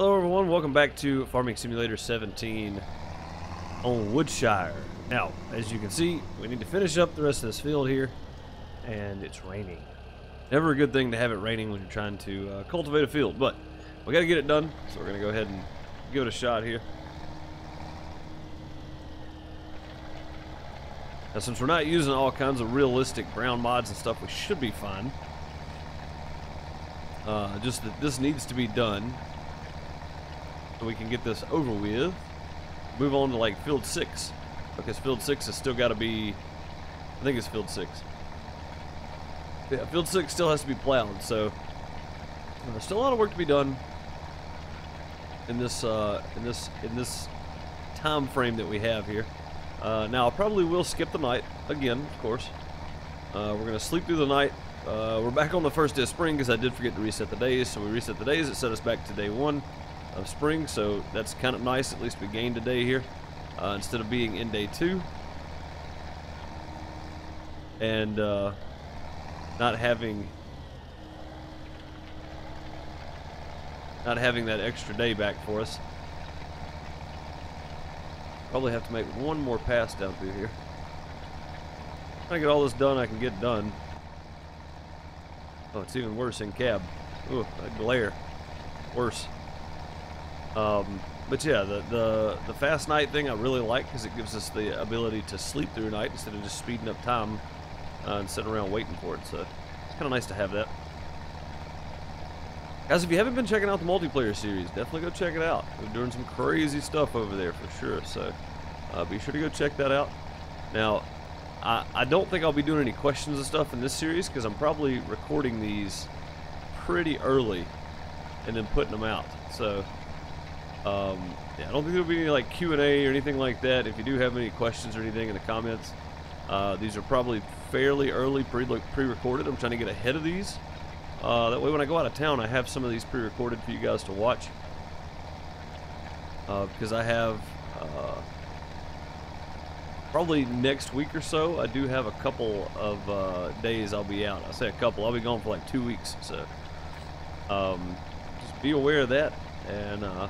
Hello everyone, welcome back to Farming Simulator 17 on Woodshire. Now, as you can see, we need to finish up the rest of this field here, and it's raining. Never a good thing to have it raining when you're trying to uh, cultivate a field, but we got to get it done, so we're to go ahead and give it a shot here. Now, since we're not using all kinds of realistic ground mods and stuff, we should be fine. Uh, just that this needs to be done we can get this over with. Move on to like field six because field six has still got to be. I think it's field six. Yeah, field six still has to be plowed, so uh, there's still a lot of work to be done in this uh, in this in this time frame that we have here. Uh, now I probably will skip the night again, of course. Uh, we're gonna sleep through the night. Uh, we're back on the first day of spring because I did forget to reset the days, so we reset the days. It set us back to day one of spring, so that's kind of nice. At least we gained a day here uh, instead of being in day two. And uh, not having not having that extra day back for us. Probably have to make one more pass down through here. When I get all this done, I can get done. Oh, it's even worse in cab. Ooh, that glare. Worse. Um, but yeah, the, the, the fast night thing I really like because it gives us the ability to sleep through night instead of just speeding up time uh, and sitting around waiting for it. So it's kind of nice to have that. Guys, if you haven't been checking out the multiplayer series, definitely go check it out. We're doing some crazy stuff over there for sure. So uh, be sure to go check that out. Now, I, I don't think I'll be doing any questions and stuff in this series because I'm probably recording these pretty early and then putting them out. So um, yeah, I don't think there'll be any like Q&A or anything like that. If you do have any questions or anything in the comments, uh, these are probably fairly early pre pre-recorded. I'm trying to get ahead of these. Uh, that way when I go out of town, I have some of these pre-recorded for you guys to watch. Uh, because I have uh, probably next week or so, I do have a couple of uh, days I'll be out. I say a couple, I'll be gone for like two weeks. So um, just be aware of that. And uh,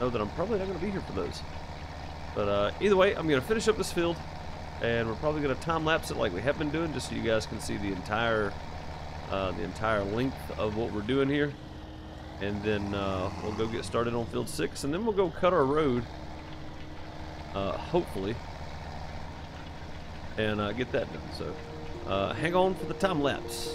know that I'm probably not going to be here for those. But uh, either way, I'm going to finish up this field, and we're probably going to time lapse it like we have been doing, just so you guys can see the entire uh, the entire length of what we're doing here. And then uh, we'll go get started on field six, and then we'll go cut our road, uh, hopefully, and uh, get that done. So uh, hang on for the time lapse.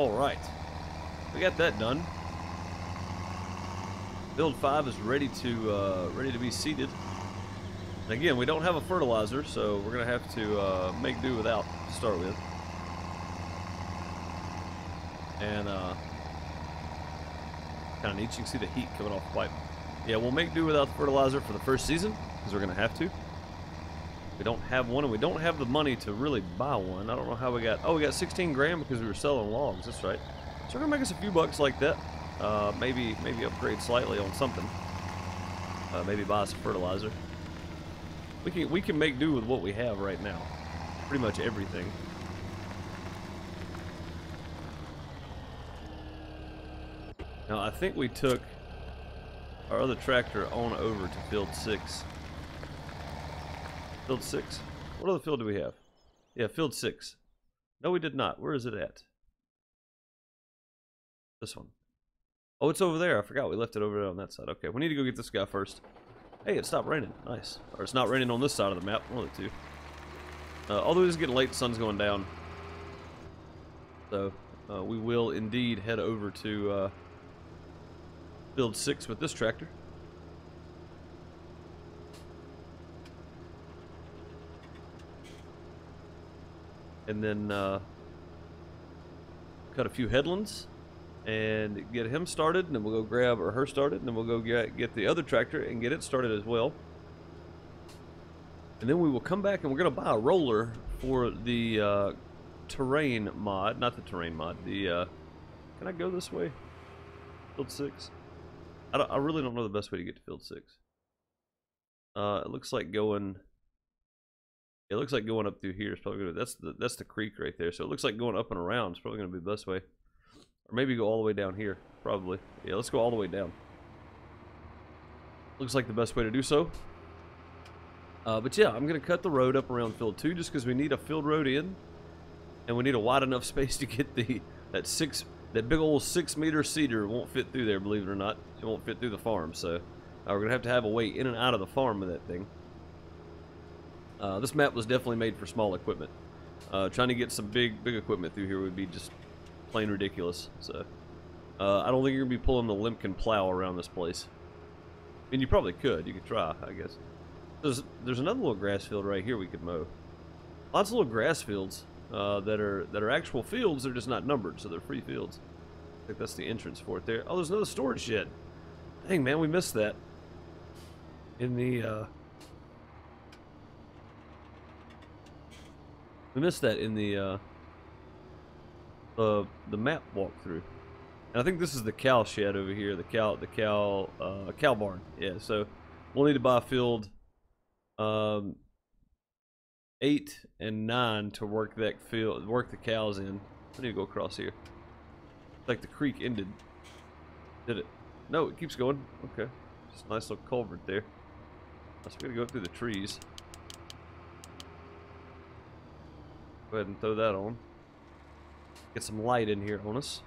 All right, we got that done. Build five is ready to uh, ready to be seeded. And again, we don't have a fertilizer, so we're gonna have to uh, make do without to start with. And uh, kind of neat. You can see the heat coming off the pipe. Yeah, we'll make do without the fertilizer for the first season because we're gonna have to. We don't have one, and we don't have the money to really buy one. I don't know how we got... Oh, we got 16 grand because we were selling logs. That's right. So we're going to make us a few bucks like that. Uh, maybe maybe upgrade slightly on something. Uh, maybe buy some fertilizer. We can, we can make do with what we have right now. Pretty much everything. Now, I think we took our other tractor on over to field 6. Field 6? What other field do we have? Yeah, field 6. No, we did not. Where is it at? This one. Oh, it's over there. I forgot we left it over there on that side. Okay, we need to go get this guy first. Hey, it stopped raining. Nice. Or it's not raining on this side of the map. One of the two. Uh, although it's getting late, the sun's going down. So, uh, we will indeed head over to uh, field 6 with this tractor. And then uh, cut a few headlands and get him started and then we'll go grab or her started and then we'll go get, get the other tractor and get it started as well and then we will come back and we're going to buy a roller for the uh, terrain mod, not the terrain mod, the, uh, can I go this way? Field 6? I, I really don't know the best way to get to field 6. Uh, it looks like going, it looks like going up through here is probably gonna, that's the, that's the creek right there, so it looks like going up and around is probably gonna be the best way. Or maybe go all the way down here, probably. Yeah, let's go all the way down. Looks like the best way to do so. Uh, but yeah, I'm going to cut the road up around field 2 just because we need a field road in. And we need a wide enough space to get the that six that big old six meter seeder won't fit through there, believe it or not. It won't fit through the farm, so uh, we're going to have to have a way in and out of the farm with that thing. Uh, this map was definitely made for small equipment. Uh, trying to get some big big equipment through here would be just plain ridiculous. So uh, I don't think you're to be pulling the Lemken plow around this place. I mean, you probably could. You could try, I guess. There's there's another little grass field right here we could mow. Lots of little grass fields uh, that are that are actual fields. They're just not numbered, so they're free fields. I think that's the entrance for it there. Oh, there's another storage shed. Dang, man, we missed that. In the we missed that in the uh, the the map walkthrough. And I think this is the cow shed over here. The cow the cow uh, cow barn. Yeah. So we'll need to buy field um, eight and nine to work that field, work the cows in. I need to go across here. Like the creek ended. Did it? No, it keeps going. Okay, just a nice little culvert there. So we're gonna go through the trees. Go ahead and throw that on. Get some light in here on us.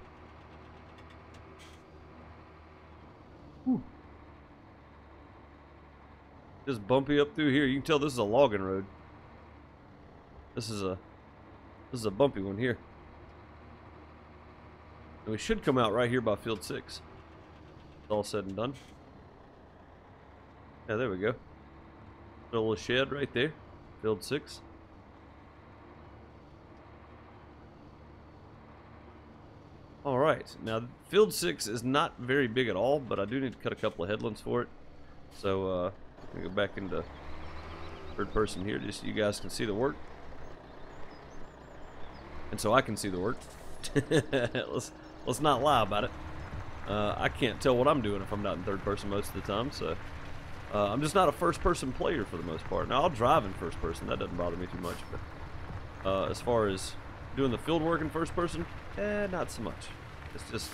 Just bumpy up through here. You can tell this is a logging road. This is a this is a bumpy one here. And we should come out right here by field six. All said and done. Yeah, there we go. Little shed right there. Field six. Alright, now field 6 is not very big at all, but I do need to cut a couple of headlands for it. So, uh, go back into third person here just so you guys can see the work. And so I can see the work. let's, let's not lie about it. Uh, I can't tell what I'm doing if I'm not in third person most of the time, so... Uh, I'm just not a first person player for the most part. Now, I'll drive in first person, that doesn't bother me too much, but... Uh, as far as doing the field work in first person, eh, not so much. It's just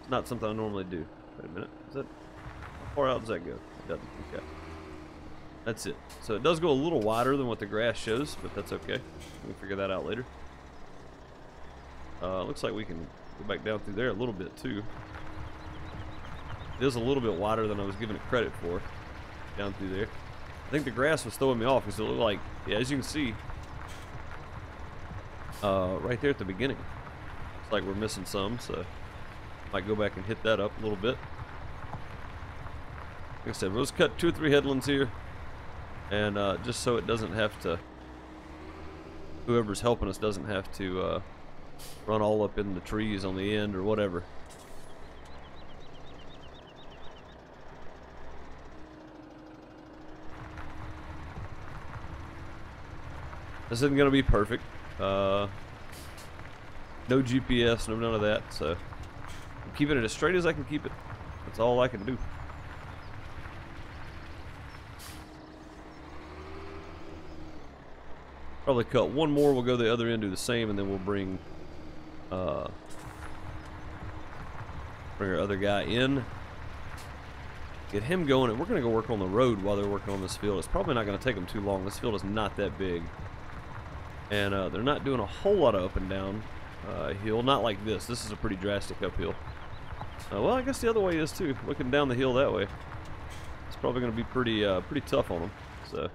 it's not something I normally do. Wait a minute, is that... How far out does that go? It doesn't, okay. That's it. So it does go a little wider than what the grass shows, but that's okay. We can figure that out later. Uh, looks like we can go back down through there a little bit too. It is a little bit wider than I was giving it credit for down through there. I think the grass was throwing me off because it looked like, yeah, as you can see, uh, right there at the beginning. It's like we're missing some, so might go back and hit that up a little bit. Like I said, we'll just cut two or three headlands here. And uh, just so it doesn't have to, whoever's helping us doesn't have to uh, run all up in the trees on the end or whatever. This isn't going to be perfect. Uh, no GPS, no none of that, so I'm keeping it as straight as I can keep it. That's all I can do. Probably cut one more, we'll go the other end, do the same, and then we'll bring uh, bring our other guy in. Get him going, and we're going to go work on the road while they're working on this field. It's probably not going to take them too long. This field is not that big. And uh, they're not doing a whole lot of up and down uh, hill. Not like this. This is a pretty drastic uphill. Uh, well, I guess the other way is too. Looking down the hill that way. It's probably going to be pretty uh, pretty tough on them. So...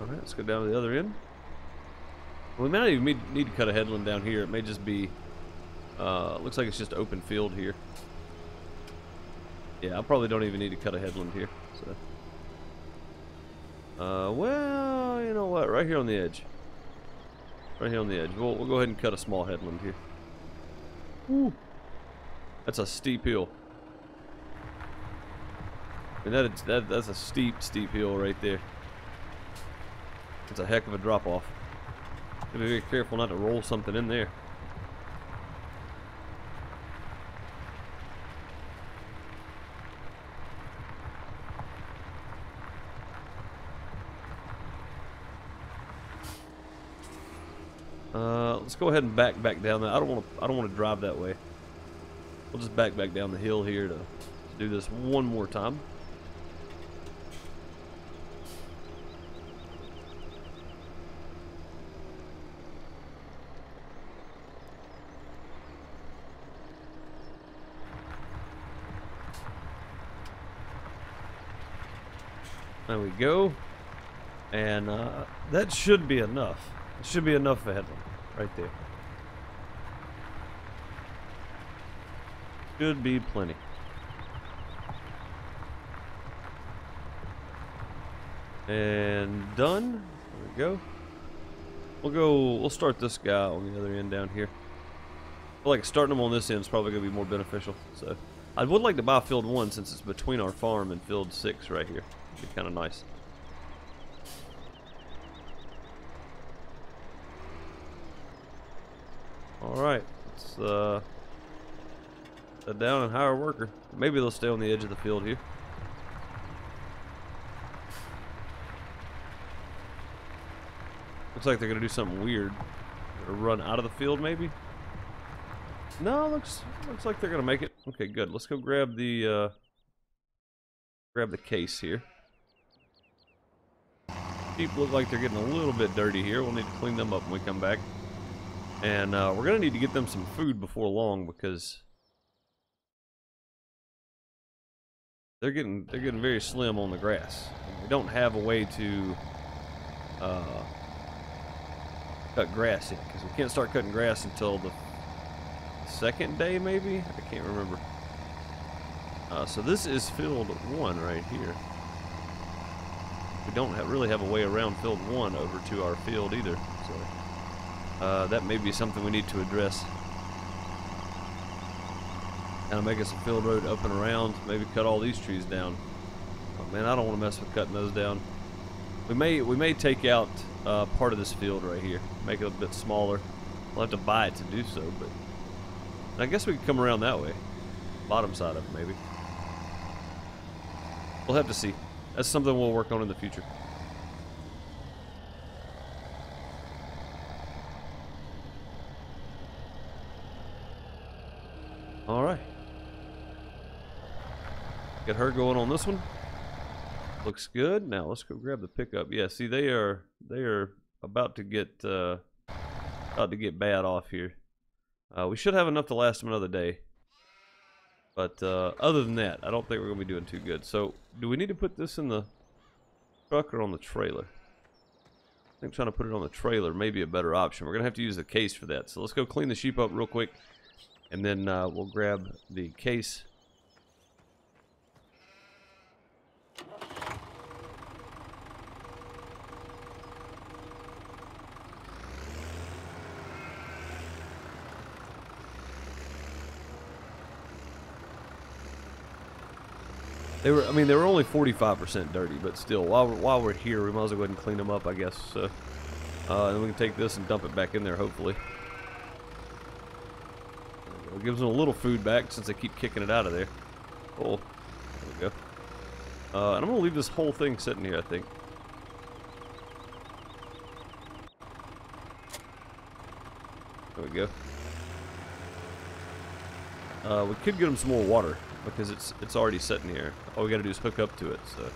Alright, let's go down to the other end. we may not even need to cut a headland down here. It may just be... Uh, looks like it's just open field here. Yeah, I probably don't even need to cut a headland here. So, uh, well, you know what? Right here on the edge. Right here on the edge. We'll, we'll go ahead and cut a small headland here. Woo. That's a steep hill. I mean, that, that's a steep, steep hill right there. It's a heck of a drop off. Gotta be very careful not to roll something in there. Uh, let's go ahead and back back down there. I don't want to. I don't want to drive that way. We'll just back back down the hill here to, to do this one more time. There we go. And uh, that should be enough. It should be enough for headland right there. Should be plenty. And done. There we go. We'll go, we'll start this guy on the other end down here. Like starting him on this end is probably going to be more beneficial. So, I would like to buy field one since it's between our farm and field six right here. It'd be kind of nice. Alright, let's uh, head down and hire a worker. Maybe they'll stay on the edge of the field here. Looks like they're gonna do something weird. Gonna run out of the field, maybe? No, looks looks like they're gonna make it. Okay, good. Let's go grab the uh, grab the case here. Sheep look like they're getting a little bit dirty here. We'll need to clean them up when we come back. And uh, we're gonna need to get them some food before long because they're getting they're getting very slim on the grass. We don't have a way to uh, cut grass yet because we can't start cutting grass until the second day, maybe. I can't remember. Uh, so this is field one right here. We don't have, really have a way around field one over to our field either. So. Uh, that may be something we need to address. Kind of make us a field road up and around. Maybe cut all these trees down. Oh, man, I don't want to mess with cutting those down. We may we may take out uh, part of this field right here, make it a bit smaller. We'll have to buy it to do so, but I guess we could come around that way, bottom side of it maybe. We'll have to see. That's something we'll work on in the future. All right. Get her going on this one. Looks good. Now let's go grab the pickup. Yeah, see they are they are about to get uh, about to get bad off here. Uh, we should have enough to last them another day. But uh, other than that, I don't think we're gonna be doing too good. So, do we need to put this in the truck or on the trailer? I think trying to put it on the trailer may be a better option. We're gonna have to use the case for that. So let's go clean the sheep up real quick. And then uh, we'll grab the case. They were, I mean, they were only 45% dirty, but still, while we're, while we're here, we might as well go ahead and clean them up, I guess. So, uh, and we can take this and dump it back in there, hopefully. It gives them a little food back since they keep kicking it out of there. Oh, there we go. Uh, and I'm gonna leave this whole thing sitting here, I think. There we go. Uh, we could get them some more water because it's it's already sitting here. All we gotta do is hook up to it, so.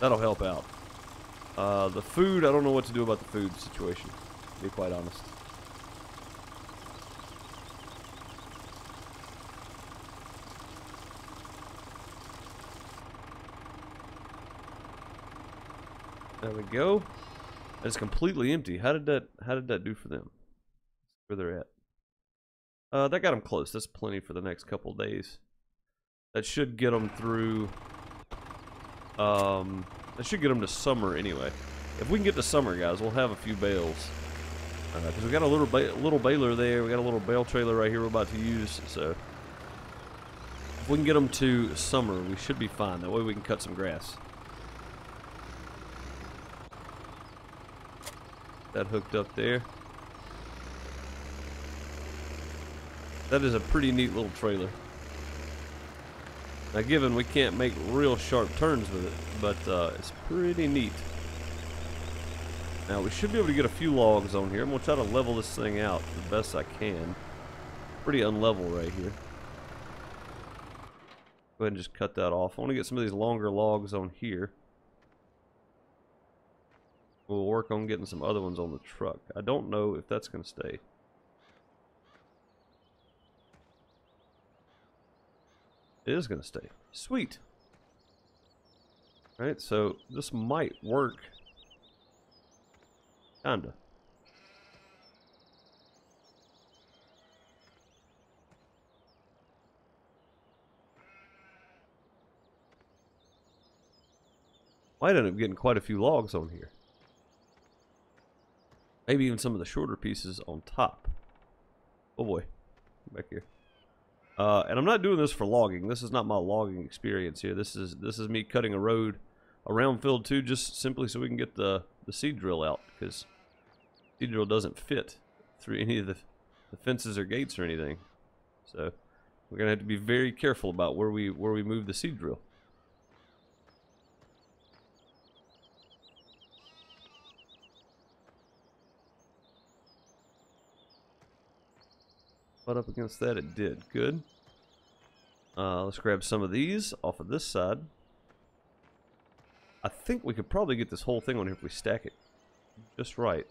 That'll help out. Uh, the food, I don't know what to do about the food situation, to be quite honest. There we go. It's completely empty. How did that how did that do for them? Where they're at. Uh, that got them close. That's plenty for the next couple days. That should get them through um, that should get them to summer anyway. If we can get to summer, guys, we'll have a few bales. Because uh, we got a little ba little baler there. We got a little bale trailer right here we're about to use. So if we can get them to summer, we should be fine. That way we can cut some grass. That hooked up there. That is a pretty neat little trailer. Now given we can't make real sharp turns with it, but uh, it's pretty neat. Now we should be able to get a few logs on here. I'm going to try to level this thing out the best I can. Pretty unlevel right here. Go ahead and just cut that off. I want to get some of these longer logs on here. We'll work on getting some other ones on the truck. I don't know if that's going to stay. It is going to stay. Sweet. Alright, so this might work. Kinda. Might end up getting quite a few logs on here. Maybe even some of the shorter pieces on top. Oh boy. Back here. Uh, and I'm not doing this for logging. This is not my logging experience here. This is this is me cutting a road around field two just simply so we can get the, the seed drill out because seed drill doesn't fit through any of the, the fences or gates or anything. So we're gonna have to be very careful about where we where we move the seed drill. Up against that it did. Good. Uh, let's grab some of these off of this side. I think we could probably get this whole thing on here if we stack it just right.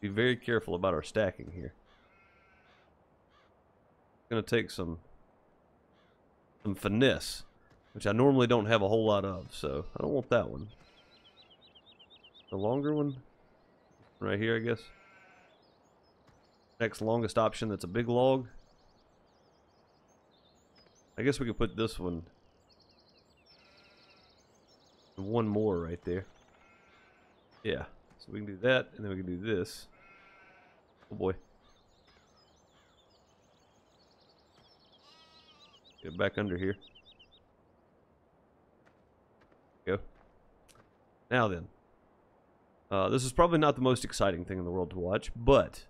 Be very careful about our stacking here. Gonna take some some finesse, which I normally don't have a whole lot of, so I don't want that one. The longer one, right here, I guess. Next longest option that's a big log. I guess we could put this one one more right there. Yeah. So we can do that, and then we can do this. Oh boy. Get back under here. Go. Now then. Uh, this is probably not the most exciting thing in the world to watch, but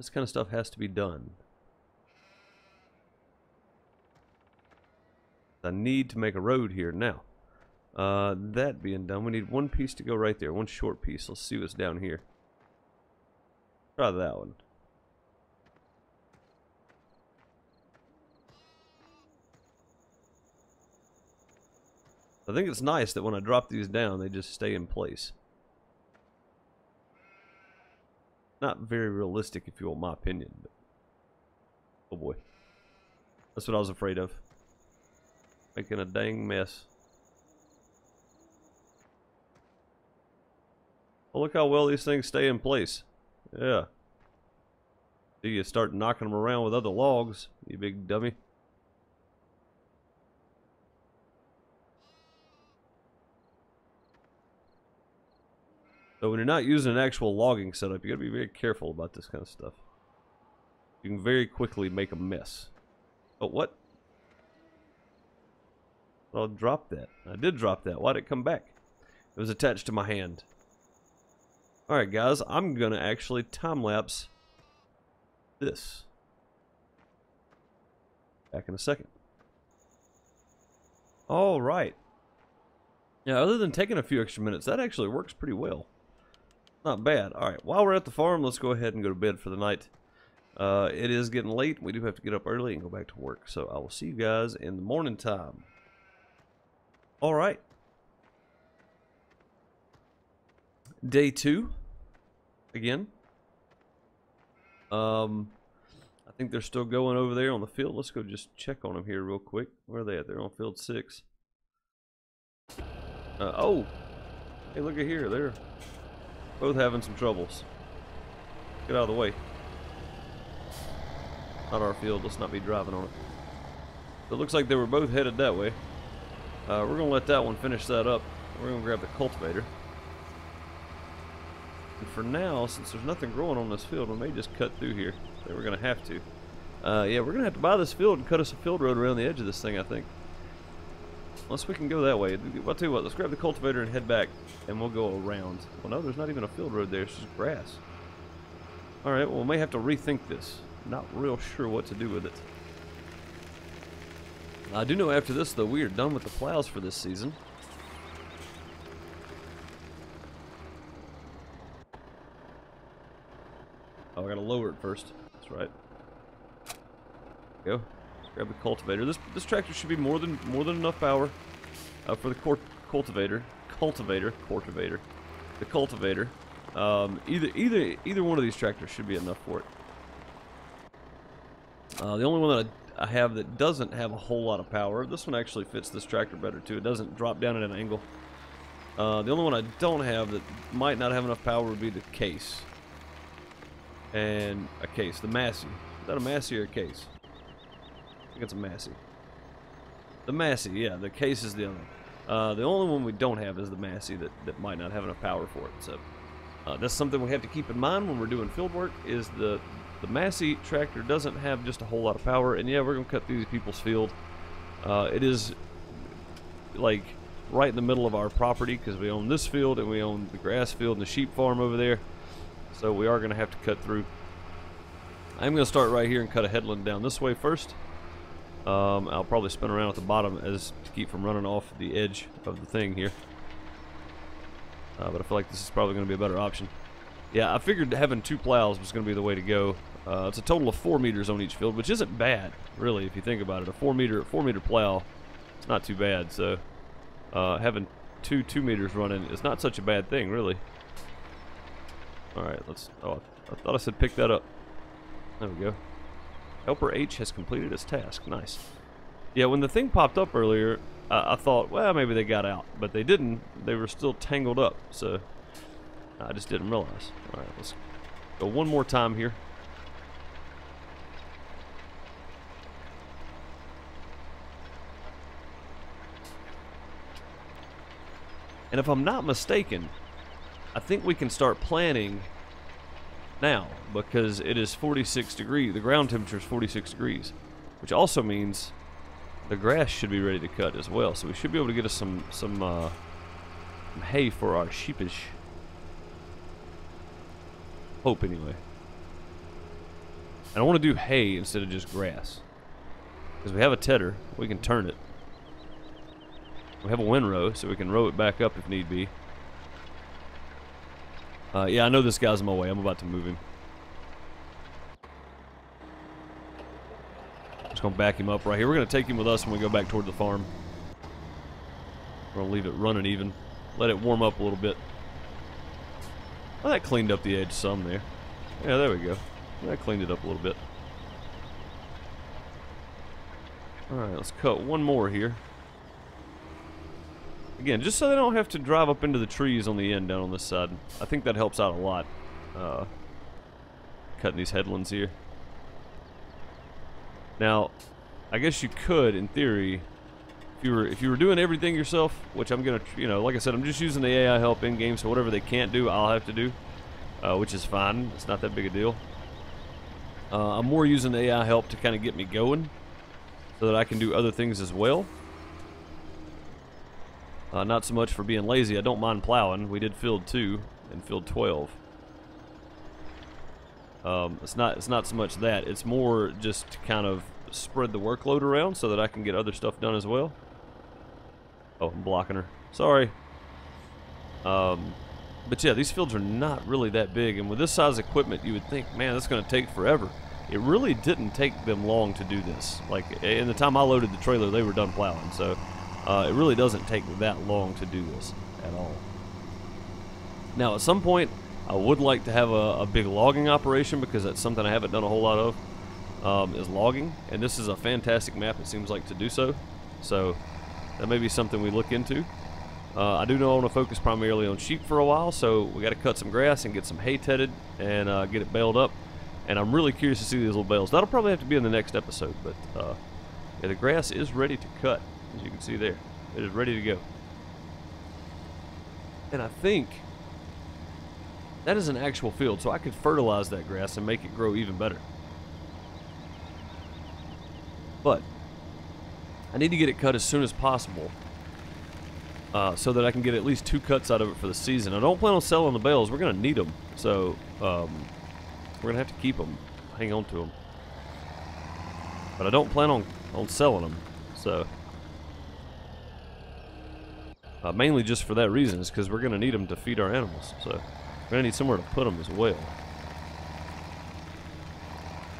this kind of stuff has to be done. I need to make a road here now. Uh, that being done, we need one piece to go right there. One short piece. Let's see what's down here. Try that one. I think it's nice that when I drop these down, they just stay in place. Not very realistic, if you want my opinion. But oh boy. That's what I was afraid of. Making a dang mess. Oh, look how well these things stay in place. Yeah. Do you start knocking them around with other logs, you big dummy. So when you're not using an actual logging setup, you gotta be very careful about this kind of stuff. You can very quickly make a mess. But oh, what? I'll drop that. I did drop that. Why'd it come back? It was attached to my hand. Alright guys, I'm gonna actually time-lapse this. Back in a second. Alright. Yeah, other than taking a few extra minutes, that actually works pretty well. Not bad. Alright, while we're at the farm, let's go ahead and go to bed for the night. Uh, it is getting late. We do have to get up early and go back to work. So I will see you guys in the morning time. Alright. Day two again. Um, I think they're still going over there on the field. Let's go just check on them here real quick. Where are they at? They're on field six. Uh, oh, hey, look at here. They're both having some troubles. Get out of the way. Not our field. Let's not be driving on it. It looks like they were both headed that way. Uh, we're to let that one finish that up. We're to grab the cultivator. And for now, since there's nothing growing on this field, we may just cut through here. They were to have to. Uh, yeah, we're gonna have to buy this field and cut us a field road around the edge of this thing, I think. Unless we can go that way. I'll tell you what, let's grab the cultivator and head back, and we'll go around. Well, no, there's not even a field road there, it's just grass. Alright, well, we may have to rethink this. Not real sure what to do with it. I do know after this, though, we are done with the plows for this season. Oh, I gotta lower it first. That's right. Go. Grab the cultivator. This this tractor should be more than more than enough power uh, for the cultivator. Cultivator. Cultivator. The cultivator. Um, either either either one of these tractors should be enough for it. Uh, the only one that I, I have that doesn't have a whole lot of power. This one actually fits this tractor better too. It doesn't drop down at an angle. Uh, the only one I don't have that might not have enough power would be the case and a case. The Massey. Is that a Massey or a case? Think it's a Massey. The Massey, yeah. The case is the other. Uh, the only one we don't have is the Massey that, that might not have enough power for it. So uh, that's something we have to keep in mind when we're doing field work. Is the the Massey tractor doesn't have just a whole lot of power, and yeah, we're gonna cut through these people's field. Uh, it is like right in the middle of our property because we own this field and we own the grass field and the sheep farm over there. So we are going to have to cut through. I'm going to start right here and cut a headland down this way first. Um, I'll probably spin around at the bottom as to keep from running off the edge of the thing here. Uh, but I feel like this is probably going to be a better option. Yeah, I figured having two plows was going to be the way to go. Uh, it's a total of four meters on each field, which isn't bad, really, if you think about it. A four meter four meter plow, it's not too bad. So uh, having two two meters running is not such a bad thing, really. Alright, let's... Oh, I thought I said pick that up. There we go. Helper H has completed his task. Nice. Yeah, when the thing popped up earlier, I thought, well, maybe they got out. But they didn't. They were still tangled up, so... I just didn't realize. Alright, let's go one more time here. And if I'm not mistaken, I think we can start planning now because it is 46 degrees. The ground temperature is 46 degrees, which also means the grass should be ready to cut as well. So we should be able to get us some some, uh, some hay for our sheepish. Hope anyway. And I want to do hay instead of just grass. Because we have a tedder, we can turn it. We have a windrow, so we can row it back up if need be. Uh, yeah, I know this guy's in my way. I'm about to move him. Just gonna back him up right here. We're gonna take him with us when we go back toward the farm. We're gonna leave it running even. Let it warm up a little bit. Well, that cleaned up the edge some there. Yeah, there we go. That cleaned it up a little bit. Alright, let's cut one more here. Again, just so they don't have to drive up into the trees on the end down on this side. I think that helps out a lot. Uh, cutting these headlands here. Now, I guess you could, in theory, if you were if you were doing everything yourself, which I'm gonna, you know, like I said, I'm just using the AI help in game, so whatever they can't do, I'll have to do, uh, which is fine. It's not that big a deal. Uh, I'm more using the AI help to kind of get me going, so that I can do other things as well. Uh, not so much for being lazy. I don't mind plowing. We did field 2 and field 12. Um, it's not it's not so much that. It's more just to kind of spread the workload around so that I can get other stuff done as well. Oh, I'm blocking her. Sorry. Um, but yeah, these fields are not really that big. And with this size equipment, you would think, man, that's going to take forever. It really didn't take them long to do this. Like, in the time I loaded the trailer, they were done plowing. So uh, it really doesn't take that long to do this at all. Now, at some point, I would like to have a, a big logging operation because that's something I haven't done a whole lot of, um, is logging. And this is a fantastic map, it seems like, to do so. So, that may be something we look into. Uh, I do know I want to focus primarily on sheep for a while, so we got to cut some grass and get some hay tedded and uh, get it baled up. And I'm really curious to see these little bales. That'll probably have to be in the next episode, but uh, yeah, the grass is ready to cut as you can see there. It is ready to go. And I think that is an actual field, so I could fertilize that grass and make it grow even better. But I need to get it cut as soon as possible uh, so that I can get at least two cuts out of it for the season. I don't plan on selling the bales. We're going to need them. So um, we're going to have to keep them, hang on to them. But I don't plan on, on selling them. So uh, mainly just for that reason is because we're going to need them to feed our animals. So we're going to need somewhere to put them as well.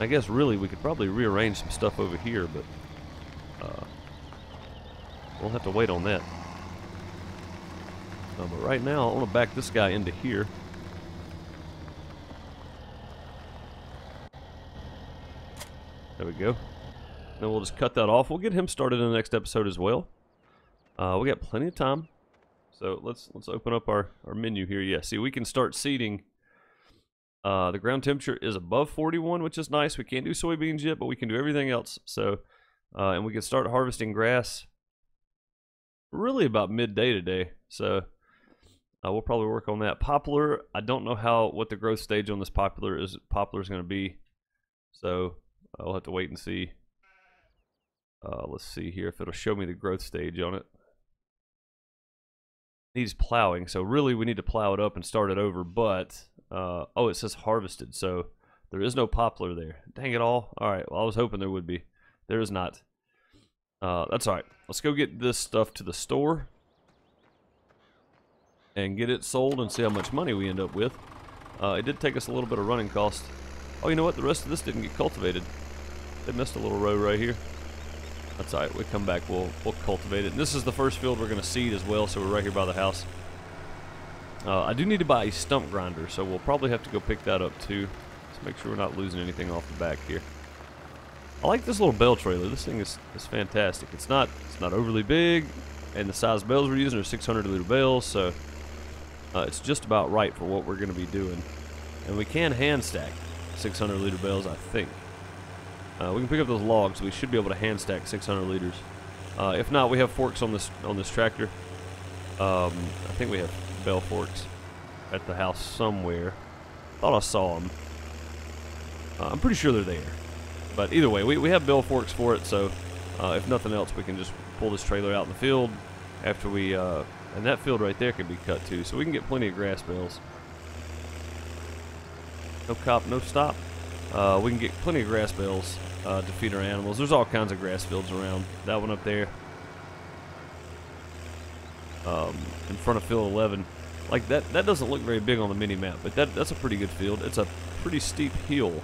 I guess really we could probably rearrange some stuff over here, but uh, we'll have to wait on that. Uh, but right now, I want to back this guy into here. There we go. Then we'll just cut that off. We'll get him started in the next episode as well. Uh, we got plenty of time. So let's let's open up our, our menu here. Yeah, see, we can start seeding. Uh, the ground temperature is above 41, which is nice. We can't do soybeans yet, but we can do everything else. So, uh, and we can start harvesting grass really about midday today. So uh, we'll probably work on that. Poplar, I don't know how what the growth stage on this poplar is poplar is going to be. So I'll have to wait and see. Uh, let's see here if it'll show me the growth stage on it needs plowing. So really we need to plow it up and start it over. But, uh, oh, it says harvested. So there is no poplar there. Dang it all. All right. Well, I was hoping there would be. There is not. Uh, that's all right. Let's go get this stuff to the store and get it sold and see how much money we end up with. Uh, it did take us a little bit of running cost. Oh, you know what? The rest of this didn't get cultivated. They missed a little row right here. That's alright, we come back, we'll, we'll cultivate it. And this is the first field we're going to seed as well, so we're right here by the house. Uh, I do need to buy a stump grinder, so we'll probably have to go pick that up too. Let's make sure we're not losing anything off the back here. I like this little bell trailer. This thing is, is fantastic. It's not it's not overly big, and the size bells we're using are 600 liter bells, so uh, it's just about right for what we're going to be doing. And we can hand stack 600 liter bells, I think. Uh, we can pick up those logs. We should be able to hand stack 600 liters. Uh, if not, we have forks on this on this tractor. Um, I think we have bell forks at the house somewhere. Thought I saw them. Uh, I'm pretty sure they're there. But either way, we, we have bell forks for it, so uh, if nothing else, we can just pull this trailer out in the field after we... Uh, and that field right there can be cut too, so we can get plenty of grass bales. No cop, no stop. Uh, we can get plenty of grass bales uh, feed our animals. There's all kinds of grass fields around. That one up there. Um, in front of field 11. Like that, that doesn't look very big on the mini map, but that, that's a pretty good field. It's a pretty steep hill,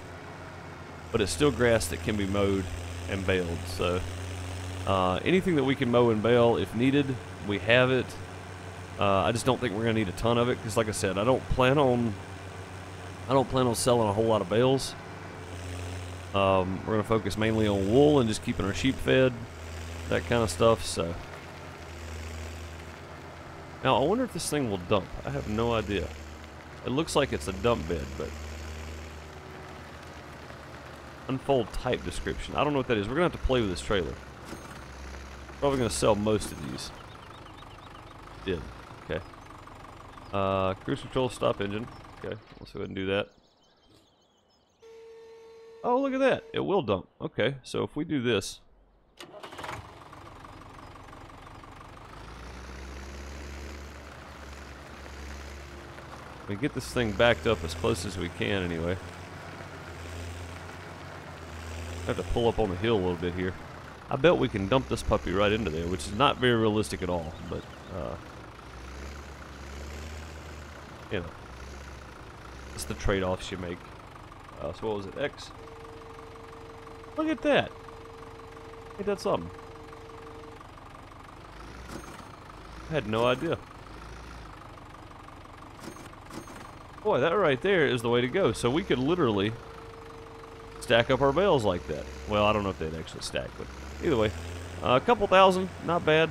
but it's still grass that can be mowed and baled. So uh, anything that we can mow and bale if needed, we have it. Uh, I just don't think we're gonna need a ton of it because, like I said, I don't plan on I don't plan on selling a whole lot of bales. Um, we're going to focus mainly on wool and just keeping our sheep fed, that kind of stuff. So now I wonder if this thing will dump. I have no idea. It looks like it's a dump bed, but unfold type description. I don't know what that is. We're going to have to play with this trailer. Probably going to sell most of these. Did. Okay. Uh, cruise control, stop engine. Okay, let's go ahead and do that. Oh, look at that. It will dump. Okay, so if we do this... We get this thing backed up as close as we can anyway. I have to pull up on the hill a little bit here. I bet we can dump this puppy right into there, which is not very realistic at all, but, uh, you know, it's the trade-offs you make. Uh, so what was it, X? Look at that. Ain't that something? I had no idea. Boy, that right there is the way to go. So we could literally stack up our bales like that. Well, I don't know if they'd actually stack, but either way. Uh, a couple thousand, not bad.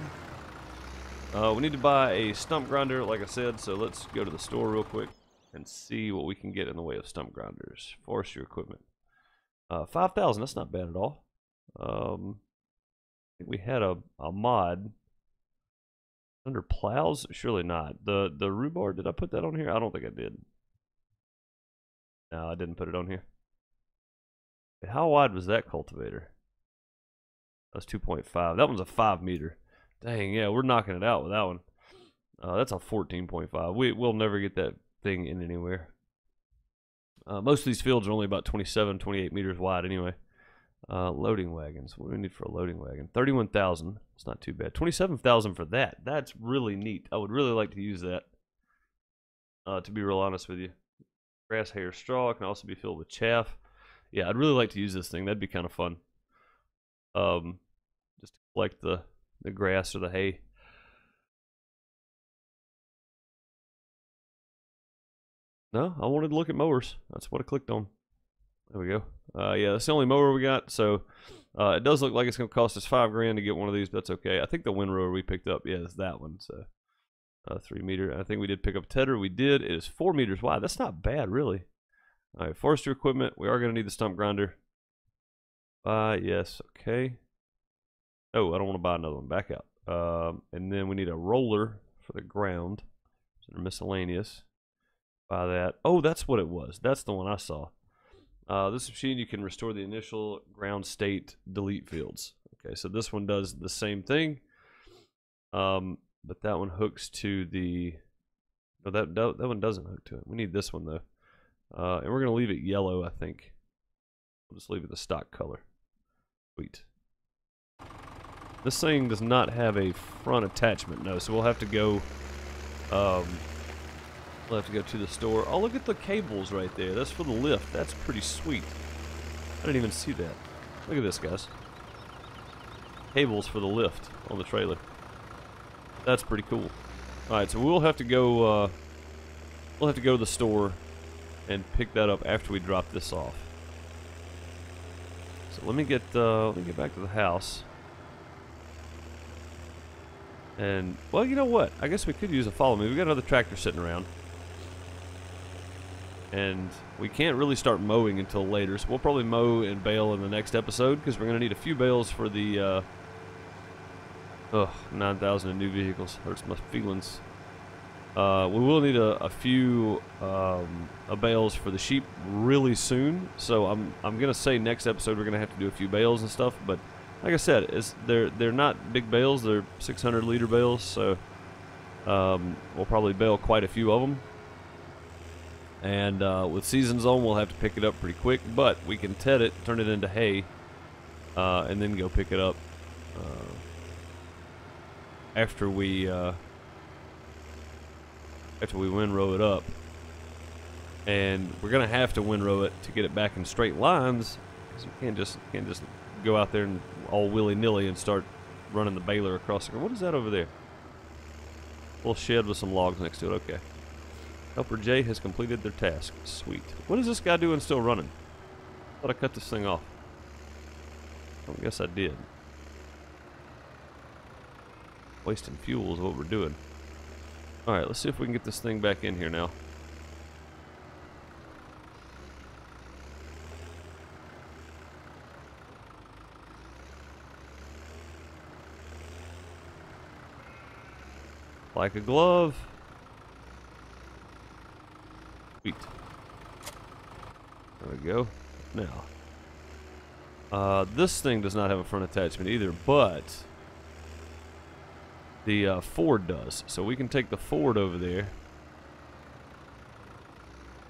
Uh, we need to buy a stump grinder, like I said, so let's go to the store real quick and see what we can get in the way of stump grinders. Forestry equipment. Uh, 5,000, that's not bad at all. Um, we had a, a mod under plows. Surely not. The the rhubarb, did I put that on here? I don't think I did. No, I didn't put it on here. How wide was that cultivator? That's 2.5. That one's a 5 meter. Dang, yeah, we're knocking it out with that one. Uh, that's a 14.5. We, we'll never get that thing in anywhere. Uh, most of these fields are only about 27, 28 meters wide anyway. Uh, loading wagons. What do we need for a loading wagon? 31,000. It's not too bad. 27,000 for that. That's really neat. I would really like to use that. Uh, to be real honest with you. Grass, hair, straw can also be filled with chaff. Yeah, I'd really like to use this thing. That'd be kind of fun. Um, just to collect the, the grass or the hay. No, I wanted to look at mowers. That's what I clicked on. There we go. Uh, yeah, that's the only mower we got. So uh, it does look like it's going to cost us five grand to get one of these, but that's okay. I think the windrower we picked up, yeah, it's that one. So uh, three meter. I think we did pick up tedder. We did. It is four meters wide. That's not bad, really. All right, forestry equipment. We are going to need the stump grinder. Uh, yes, okay. Oh, I don't want to buy another one. Back out. Um, and then we need a roller for the ground. So miscellaneous by that. Oh, that's what it was. That's the one I saw. Uh, this machine, you can restore the initial ground state delete fields. Okay, so this one does the same thing. Um, but that one hooks to the... No, that, that, one doesn't hook to it. We need this one, though. Uh, and we're going to leave it yellow, I think. We'll just leave it the stock color. Sweet. This thing does not have a front attachment, no, so we'll have to go... Um, We'll have to go to the store. Oh, look at the cables right there. That's for the lift. That's pretty sweet. I didn't even see that. Look at this, guys. Cables for the lift on the trailer. That's pretty cool. Alright, so we'll have to go, uh, we'll have to go to the store and pick that up after we drop this off. So let me get, uh, let me get back to the house. And, well, you know what? I guess we could use a follow me. We've got another tractor sitting around and we can't really start mowing until later. So we'll probably mow and bale in the next episode because we're going to need a few bales for the uh, ugh, 9,000 new vehicles. Hurts my feelings. Uh, we will need a, a few um, a bales for the sheep really soon. So I'm I'm gonna say next episode we're gonna have to do a few bales and stuff. But like I said, it's they're they're not big bales. They're 600 liter bales. So um, we'll probably bale quite a few of them. And uh, with seasons on, we'll have to pick it up pretty quick, but we can ted it, turn it into hay, uh, and then go pick it up uh, after we uh, after we windrow it up. And we're gonna have to windrow it to get it back in straight lines, because you can't just can't just go out there and all willy nilly and start running the baler across the. What is that over there? Little shed with some logs next to it. Okay. Helper J has completed their task. Sweet. What is this guy doing still running? Thought I cut this thing off. I guess I did. Wasting fuel is what we're doing. Alright, let's see if we can get this thing back in here now. Like a glove. Sweet. There we go. Now, uh, this thing does not have a front attachment either, but the uh, Ford does. So we can take the Ford over there.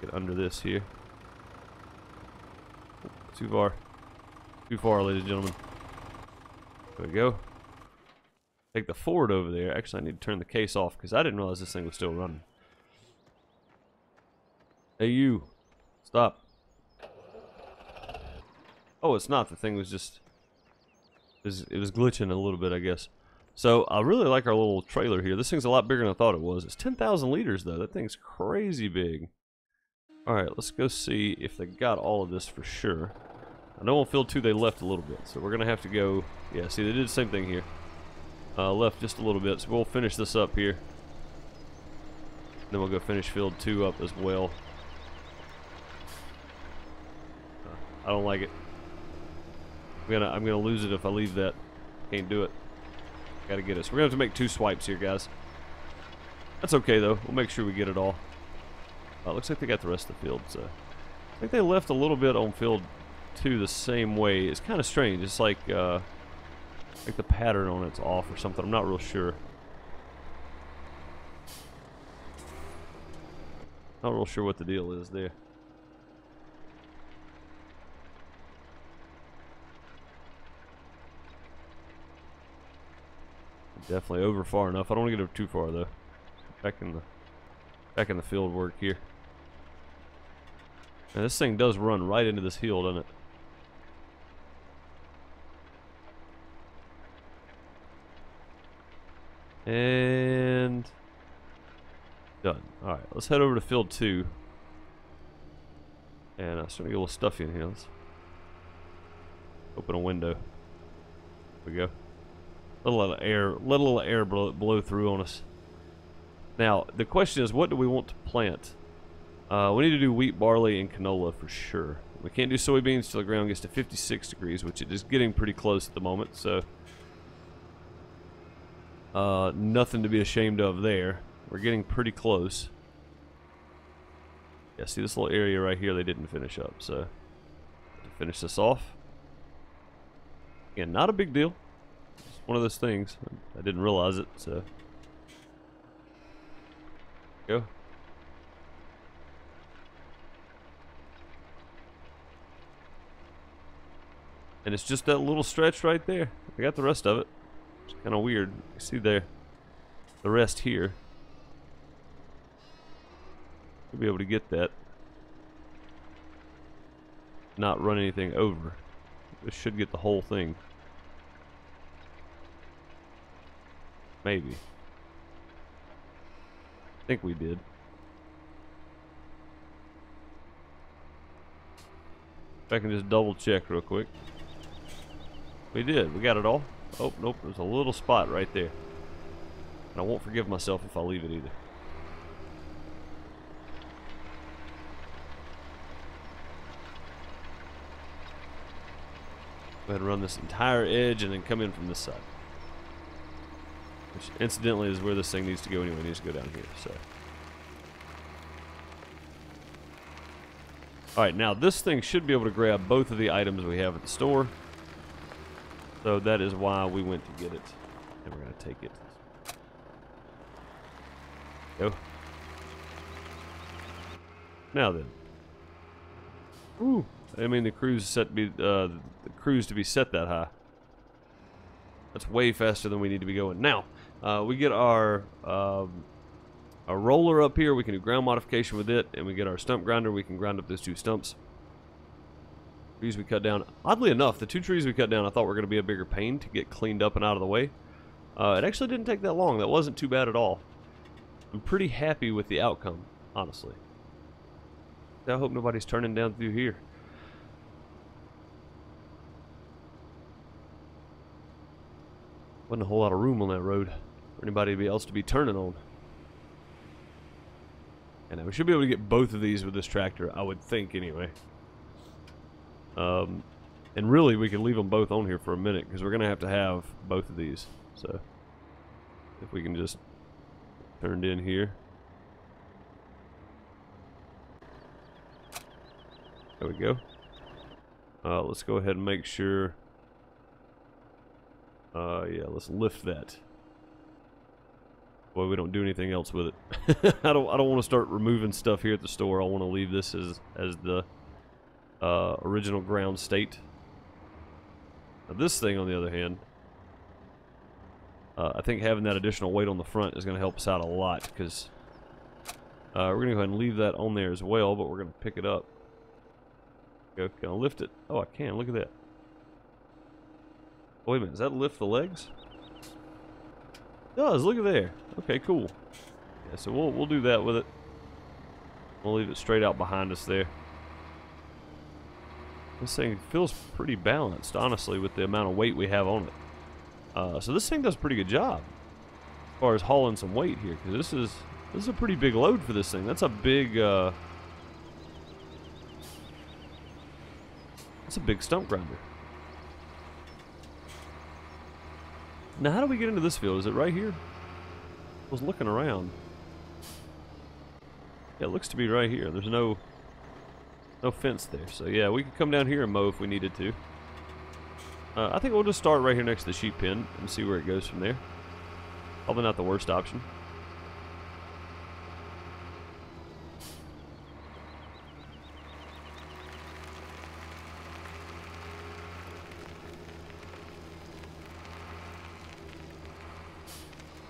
Get under this here. Too far. Too far, ladies and gentlemen. There we go. Take the Ford over there. Actually, I need to turn the case off because I didn't realize this thing was still running. Hey, you. Stop. Oh, it's not. The thing was just... It was, it was glitching a little bit, I guess. So, I really like our little trailer here. This thing's a lot bigger than I thought it was. It's 10,000 liters, though. That thing's crazy big. Alright, let's go see if they got all of this for sure. I know on field 2 they left a little bit, so we're going to have to go... Yeah, see, they did the same thing here. Uh, left just a little bit, so we'll finish this up here. Then we'll go finish field 2 up as well. I don't like it. I'm gonna I'm gonna lose it if I leave that. Can't do it. Gotta get. So we're gonna have to make two swipes here, guys. That's okay though. We'll make sure we get it all. Uh, looks like they got the rest of the field. So I think they left a little bit on field two the same way. It's kind of strange. It's like uh, Like the pattern on it's off or something. I'm not real sure. Not real sure what the deal is there. Definitely over far enough. I don't want to get over too far though. Back in the back in the field work here. And this thing does run right into this hill, doesn't it? And done. Alright, let's head over to field two. And uh, I'm starting to get a little stuffy in here. Let's open a window. There we go. Little air, let a little air blow, blow through on us. Now, the question is, what do we want to plant? Uh, we need to do wheat, barley, and canola for sure. We can't do soybeans till the ground gets to 56 degrees, which it is getting pretty close at the moment, so... Uh, nothing to be ashamed of there. We're getting pretty close. Yeah, see this little area right here they didn't finish up, so... To finish this off. Again, not a big deal. One of those things. I didn't realize it, so... Go. And it's just that little stretch right there. I got the rest of it. It's kind of weird. You see there, the rest here. You'll be able to get that. Not run anything over. This should get the whole thing. Maybe. I think we did. If I can just double check real quick. We did. We got it all. Oh, nope. There's a little spot right there. And I won't forgive myself if I leave it either. Go ahead and run this entire edge and then come in from this side. Which, incidentally, is where this thing needs to go anyway. It needs to go down here, so. Alright, now this thing should be able to grab both of the items we have at the store. So that is why we went to get it. And we're going to take it. Go. Now then. Ooh. I mean the cruise set be uh, the cruise to be set that high. That's way faster than we need to be going. Now, uh, we get our um, a roller up here. We can do ground modification with it, and we get our stump grinder. We can grind up those two stumps trees we cut down. Oddly enough, the two trees we cut down I thought were going to be a bigger pain to get cleaned up and out of the way. Uh, it actually didn't take that long. That wasn't too bad at all. I'm pretty happy with the outcome, honestly. I hope nobody's turning down through here. Wasn't a whole lot of room on that road for anybody else to be turning on. And we should be able to get both of these with this tractor, I would think anyway. Um, and really, we can leave them both on here for a minute because we're going to have to have both of these. So, if we can just turn in here. There we go. Uh, let's go ahead and make sure. Uh, yeah, let's lift that. We don't do anything else with it. I don't. I don't want to start removing stuff here at the store. I want to leave this as as the uh, original ground state. Now this thing, on the other hand, uh, I think having that additional weight on the front is going to help us out a lot because uh, we're going to go ahead and leave that on there as well, but we're going to pick it up. Go, can I lift it? Oh, I can. Look at that. wait a minute. Does that lift the legs? Does. Look at there. Okay, cool. Yeah, so we'll, we'll do that with it. We'll leave it straight out behind us there. This thing feels pretty balanced, honestly, with the amount of weight we have on it. Uh, so this thing does a pretty good job as far as hauling some weight here, because this is this is a pretty big load for this thing. That's a big uh, that's a big stump grinder. Now, how do we get into this field? Is it right here? I was looking around. Yeah, it looks to be right here. There's no no fence there. So yeah, we could come down here and mow if we needed to. Uh, I think we'll just start right here next to the sheep pen and see where it goes from there. Probably not the worst option.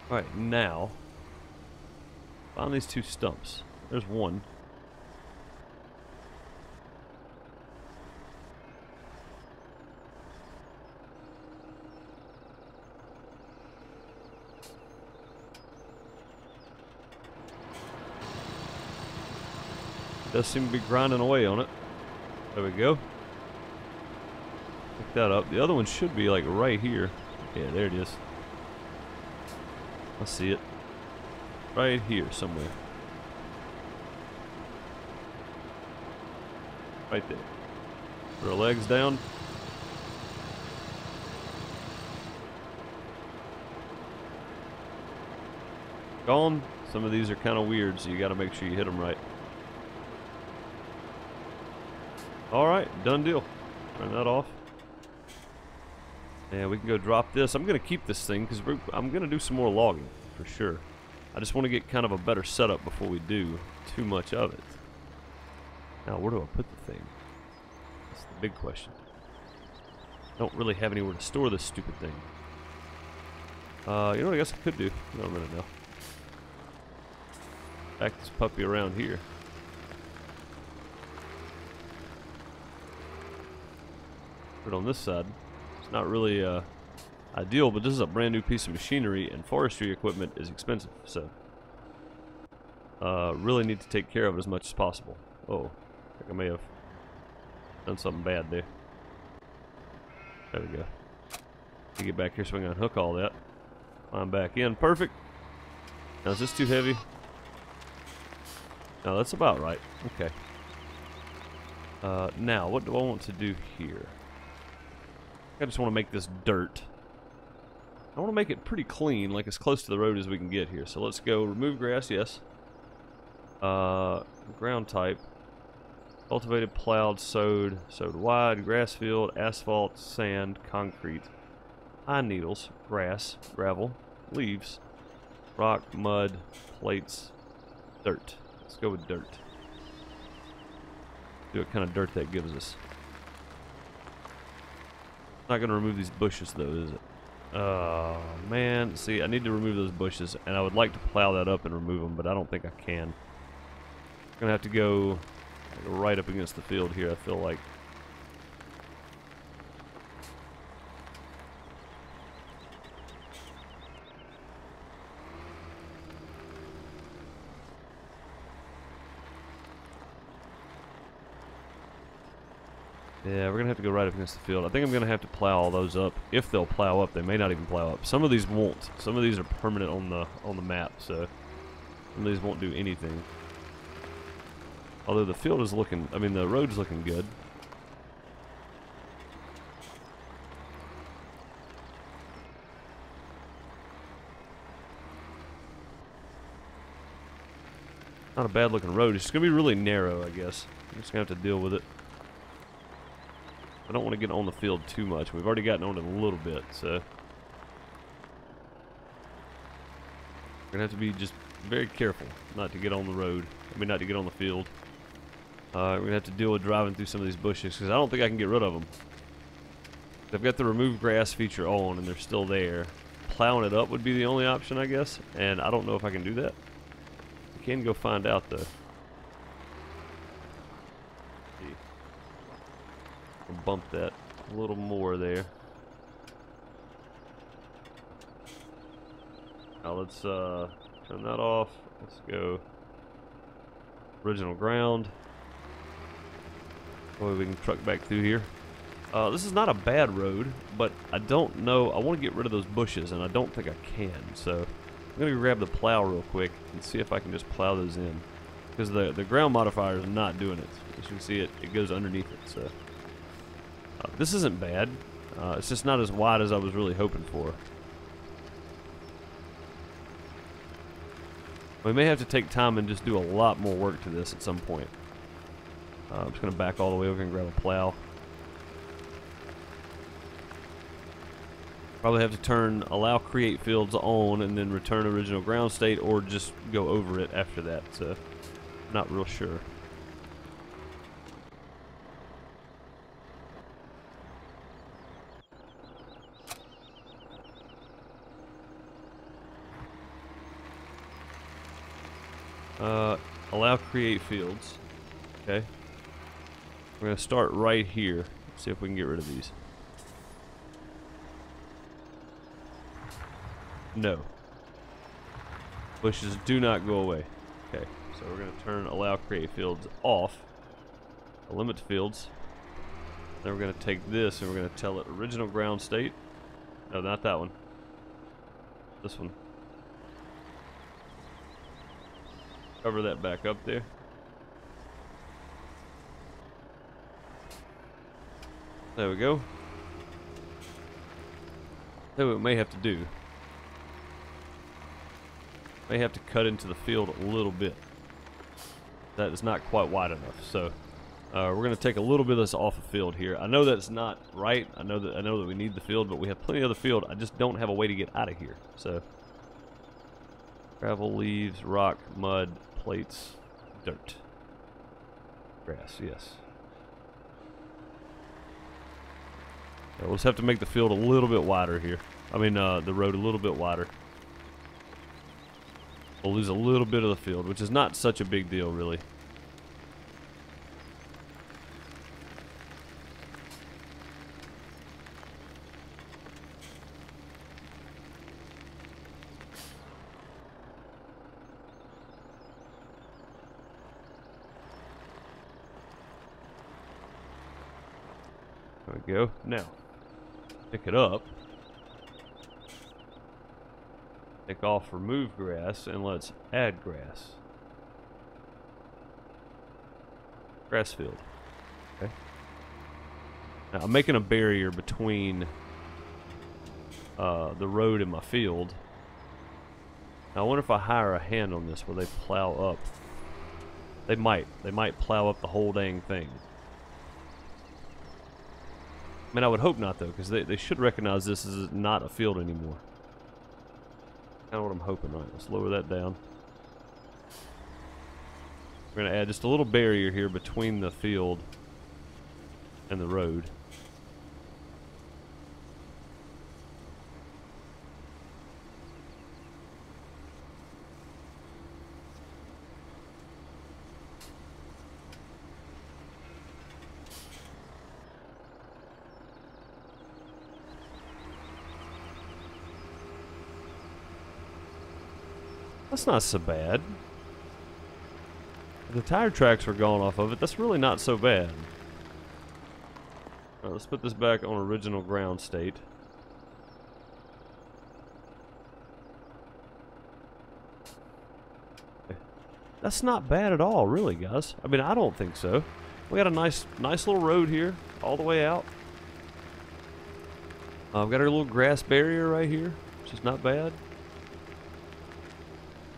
Alright, now, find these two stumps. There's one. Does seem to be grinding away on it. There we go. Pick that up. The other one should be like right here. Yeah, there it is. I see it. Right here somewhere. Right there. Put our legs down. Gone. Some of these are kind of weird, so you got to make sure you hit them right. Alright, done deal. Turn that off. And we can go drop this. I'm going to keep this thing because I'm going to do some more logging for sure. I just want to get kind of a better setup before we do too much of it. Now, where do I put the thing? That's the big question. I don't really have anywhere to store this stupid thing. Uh, you know what I guess I could do? No, I'm gonna know. Back this puppy around here. Put it on this side. Not really uh, ideal, but this is a brand new piece of machinery, and forestry equipment is expensive, so uh, really need to take care of it as much as possible. Oh, I think I may have done something bad there. There we go. get back here so we can unhook all that. Climb back in. Perfect. Now, is this too heavy? No, that's about right. Okay. Uh, now, what do I want to do here? I just want to make this dirt. I want to make it pretty clean, like as close to the road as we can get here. So let's go remove grass, yes. Uh, ground type. Cultivated, plowed, sowed, sowed wide, grass field, asphalt, sand, concrete. Pine needles, grass, gravel, leaves, rock, mud, plates, dirt. Let's go with dirt. See what kind of dirt that gives us. Not going to remove these bushes though, is it? Oh, man. See, I need to remove those bushes, and I would like to plow that up and remove them, but I don't think I can. I'm going to have to go right up against the field here, I feel like. Yeah, we're going to have to go right up against the field. I think I'm going to have to plow all those up. If they'll plow up, they may not even plow up. Some of these won't. Some of these are permanent on the on the map, so some of these won't do anything. Although the field is looking, I mean the road's looking good. Not a bad looking road. It's going to be really narrow, I guess. I'm just going to have to deal with it. I don't want to get on the field too much. We've already gotten on it a little bit, so. We're going to have to be just very careful not to get on the road. I mean, not to get on the field. Uh, we're going to have to deal with driving through some of these bushes because I don't think I can get rid of them. I've got the remove grass feature on and they're still there. Plowing it up would be the only option, I guess, and I don't know if I can do that. We can go find out, though. Bump that a little more there. Now let's uh, turn that off. Let's go original ground. Boy, we can truck back through here. Uh, this is not a bad road, but I don't know. I want to get rid of those bushes, and I don't think I can. So I'm going to grab the plow real quick and see if I can just plow those in. Because the, the ground modifier is not doing it. As you can see, it, it goes underneath it. So this isn't bad. Uh, it's just not as wide as I was really hoping for. We may have to take time and just do a lot more work to this at some point. Uh, I'm just going to back all the way over and grab a plow. Probably have to turn allow create fields on and then return original ground state or just go over it after that. So, not real sure. Uh, allow create fields. Okay. We're going to start right here. See if we can get rid of these. No. Bushes do not go away. Okay, so we're going to turn allow create fields off. Limit fields. Then we're going to take this and we're going to tell it original ground state. No, not that one. This one. Cover that back up there. There we go. Then what we may have to do may have to cut into the field a little bit. That is not quite wide enough. So uh, we're going to take a little bit of this off the field here. I know that's not right. I know that I know that we need the field, but we have plenty of the field. I just don't have a way to get out of here. So gravel, leaves, rock, mud, plates, dirt, grass. Yes. We'll just have to make the field a little bit wider here. I mean, uh, the road a little bit wider. We'll lose a little bit of the field, which is not such a big deal, really. There we go. Now, pick it up. Take off remove grass and let's add grass. Grass field. Okay. Now I'm making a barrier between uh, the road and my field. Now I wonder if I hire a hand on this where they plow up. They might. They might plow up the whole dang thing. I mean, I would hope not, though, because they, they should recognize this is not a field anymore. Kind of what I'm hoping. Right, let's lower that down. We're going to add just a little barrier here between the field and the road. That's not so bad. the tire tracks were gone off of it, that's really not so bad. Let's put this back on original ground state. That's not bad at all, really, guys. I mean, I don't think so. We got a nice, nice little road here, all the way out. Uh, I've got our little grass barrier right here, which is not bad.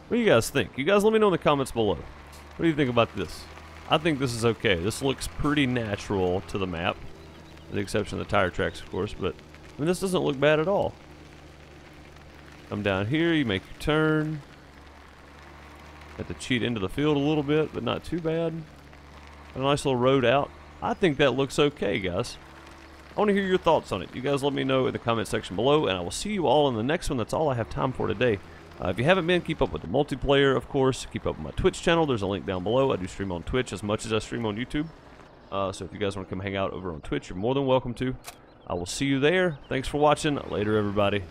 What do you guys think? You guys let me know in the comments below. What do you think about this? I think this is okay. This looks pretty natural to the map. With the exception of the tire tracks, of course. But, I mean, this doesn't look bad at all. Come down here, you make your turn. Have to cheat into the field a little bit, but not too bad. A nice little road out. I think that looks okay, guys. I want to hear your thoughts on it. You guys let me know in the comment section below, and I will see you all in the next one. That's all I have time for today. Uh, if you haven't been, keep up with the multiplayer, of course. Keep up with my Twitch channel. There's a link down below. I do stream on Twitch as much as I stream on YouTube. Uh, so if you guys want to come hang out over on Twitch, you're more than welcome to. I will see you there. Thanks for watching. Later, everybody.